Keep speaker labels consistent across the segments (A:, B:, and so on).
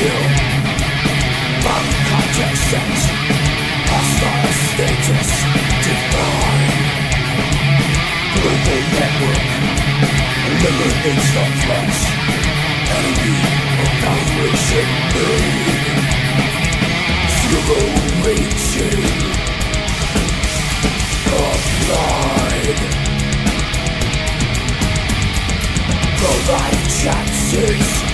A: you From Hostile stages Define Global network the Enemy evaluation made Zero reaching Applied Provide chances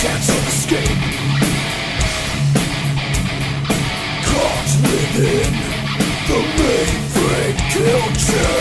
A: chance of escape. Caught within the mainframe kill chain